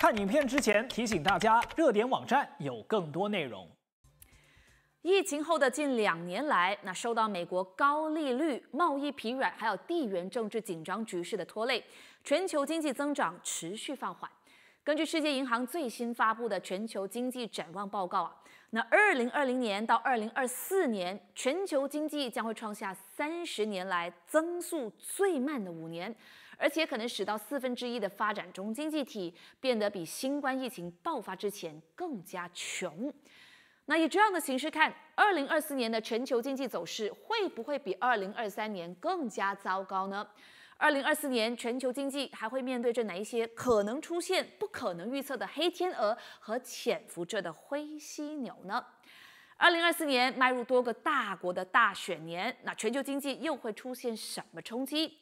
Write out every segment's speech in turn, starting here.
看影片之前提醒大家，热点网站有更多内容。疫情后的近两年来，那受到美国高利率、贸易疲软，还有地缘政治紧张局势的拖累，全球经济增长持续放缓。根据世界银行最新发布的全球经济展望报告啊，那二零二零年到二零二四年，全球经济将会创下三十年来增速最慢的五年。而且可能使到四分之一的发展中经济体变得比新冠疫情爆发之前更加穷。那以这样的形式看，二零二四年的全球经济走势会不会比二零二三年更加糟糕呢？二零二四年全球经济还会面对着哪一些可能出现、不可能预测的黑天鹅和潜伏着的灰犀牛呢？二零二四年迈入多个大国的大选年，那全球经济又会出现什么冲击？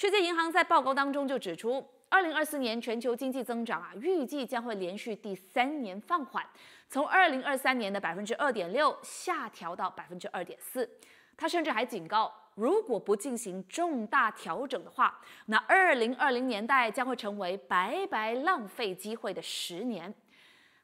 世界银行在报告当中就指出，二零二四年全球经济增长啊，预计将会连续第三年放缓，从二零二三年的百分之二点六下调到百分之二点四。他甚至还警告，如果不进行重大调整的话，那二零二零年代将会成为白白浪费机会的十年。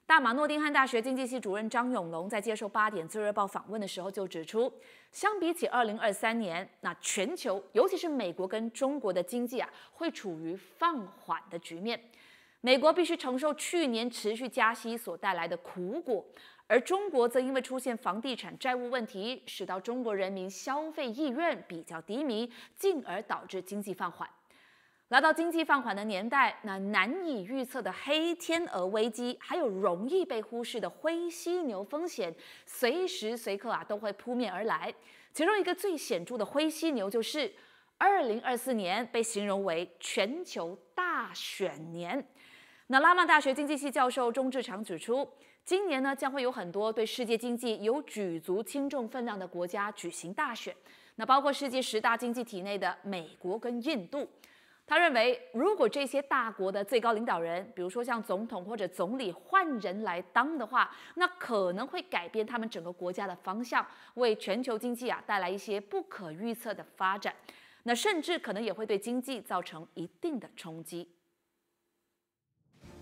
大马诺丁汉大学经济系主任张永龙在接受八点自热报访问的时候就指出，相比起二零二三年，那全球尤其是美国跟中国的经济啊，会处于放缓的局面。美国必须承受去年持续加息所带来的苦果，而中国则因为出现房地产债务问题，使到中国人民消费意愿比较低迷，进而导致经济放缓。来到经济放缓的年代，那难以预测的黑天鹅危机，还有容易被忽视的灰犀牛风险，随时随刻啊都会扑面而来。其中一个最显著的灰犀牛，就是二零二四年被形容为全球大选年。那拉曼大学经济系教授钟志强指出，今年呢将会有很多对世界经济有举足轻重分量的国家举行大选，那包括世界十大经济体内的美国跟印度。他认为，如果这些大国的最高领导人，比如说像总统或者总理换人来当的话，那可能会改变他们整个国家的方向，为全球经济啊带来一些不可预测的发展，那甚至可能也会对经济造成一定的冲击。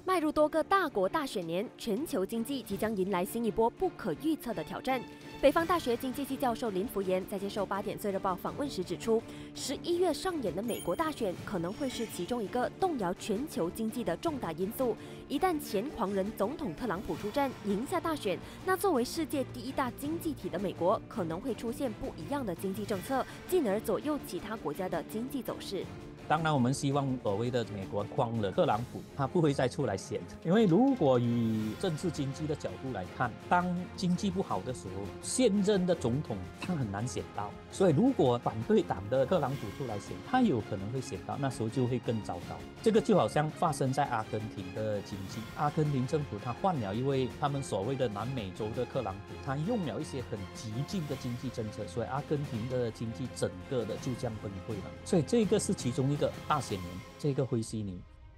迈入多个大国大选年，全球经济即将迎来新一波不可预测的挑战。北方大学经济系教授林福言在接受八点最日报访问时指出，十一月上演的美国大选可能会是其中一个动摇全球经济的重大因素。一旦前狂人总统特朗普出战赢下大选，那作为世界第一大经济体的美国可能会出现不一样的经济政策，进而左右其他国家的经济走势。当然，我们希望所谓的美国狂人特朗普他不会再出来选，因为如果以政治经济的角度来看，当经济不好的时候，现任的总统他很难选到。所以，如果反对党的特朗普出来选，他有可能会选到，那时候就会更糟糕。这个就好像发生在阿根廷的经济，阿根廷政府他换了一位他们所谓的南美洲的特朗普，他用了一些很激进的经济政策，所以阿根廷的经济整个的就这样崩溃了。所以，这个是其中一个大选年，这个灰犀牛。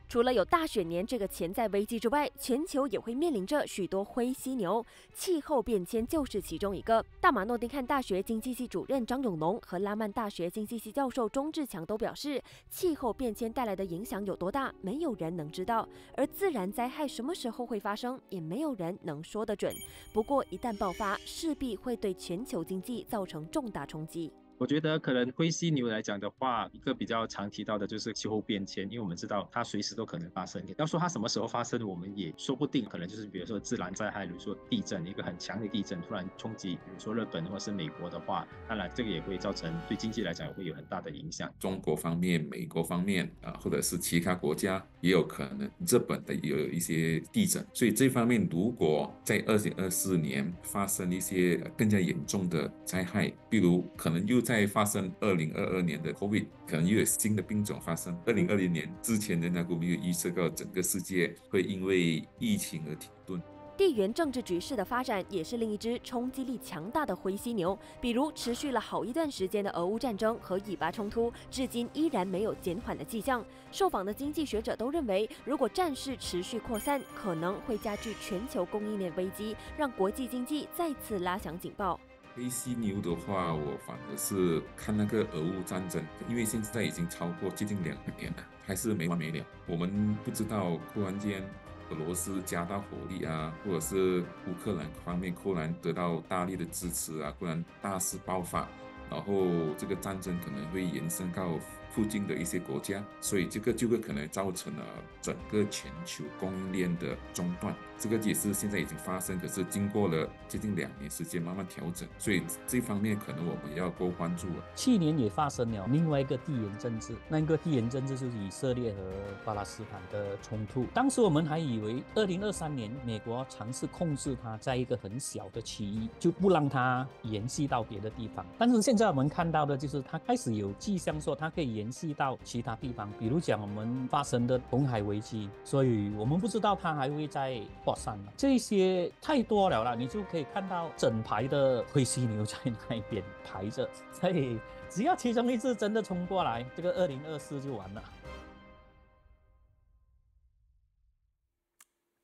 除了有大选年这个潜在危机之外，全球也会面临着许多灰犀牛，气候变迁就是其中一个。大马诺丁汉大学经济系主任张永龙和拉曼大学经济系教授钟志强都表示，气候变迁带来的影响有多大，没有人能知道；而自然灾害什么时候会发生，也没有人能说得准。不过一旦爆发，势必会对全球经济造成重大冲击。我觉得可能灰犀牛来讲的话，一个比较常提到的就是气候变迁，因为我们知道它随时都可能发生。要说它什么时候发生，我们也说不定。可能就是比如说自然灾害，比如说地震，一个很强的地震突然冲击，比如说日本或者是美国的话，当然这个也会造成对经济来讲也会有很大的影响。中国方面、美国方面啊，或者是其他国家也有可能，日本的也有一些地震。所以这方面如果在二零二四年发生一些更加严重的灾害，比如可能又在发生二零二二年的 COVID，可能又有新的病种发生。二零二零年之前的那个没有预测到整个世界会因为疫情而停顿。地缘政治局势的发展也是另一只冲击力强大的灰犀牛。比如持续了好一段时间的俄乌战争和以巴冲突，至今依然没有减缓的迹象。受访的经济学者都认为，如果战事持续扩散，可能会加剧全球供应链危机，让国际经济再次拉响警报。黑犀牛的话，我反而是看那个俄乌战争，因为现在已经超过接近两年了，还是没完没了。我们不知道突然间俄罗斯加大火力啊，或者是乌克兰方面突然得到大力的支持啊，突然大肆爆发，然后这个战争可能会延伸到。附近的一些国家，所以这个就会可能造成了整个全球供应链的中断，这个也是现在已经发生，可是经过了接近两年时间慢慢调整，所以这方面可能我们要多关注了。去年也发生了另外一个地缘政治，那个地缘政治就是以色列和巴勒斯坦的冲突。当时我们还以为二零二三年美国尝试控制它在一个很小的区域，就不让它延续到别的地方。但是现在我们看到的就是它开始有迹象说它可以延。联系到其他地方，比如讲我们发生的红海危机，所以我们不知道它还会再扩散这些太多了啦，你就可以看到整排的灰犀牛在那边排着，所以只要其中一只真的冲过来，这个二零二四就完了。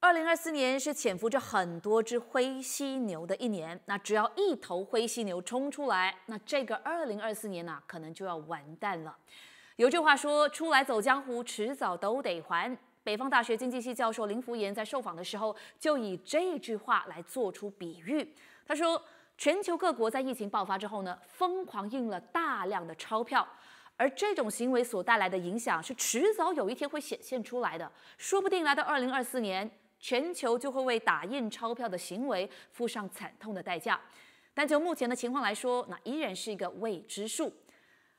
二零二四年是潜伏着很多只灰犀牛的一年，那只要一头灰犀牛冲出来，那这个二零二四年呢，可能就要完蛋了。有句话说：“出来走江湖，迟早都得还。”北方大学经济系教授林福言在受访的时候，就以这句话来做出比喻。他说：“全球各国在疫情爆发之后呢，疯狂印了大量的钞票，而这种行为所带来的影响是迟早有一天会显现出来的，说不定来到二零二四年。”全球就会为打印钞票的行为付上惨痛的代价，但就目前的情况来说，那依然是一个未知数。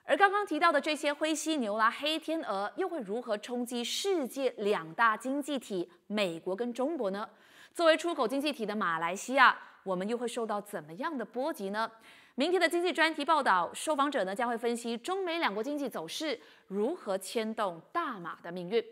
而刚刚提到的这些灰犀牛啦、黑天鹅，又会如何冲击世界两大经济体美国跟中国呢？作为出口经济体的马来西亚，我们又会受到怎么样的波及呢？明天的经济专题报道，受访者呢将会分析中美两国经济走势如何牵动大马的命运。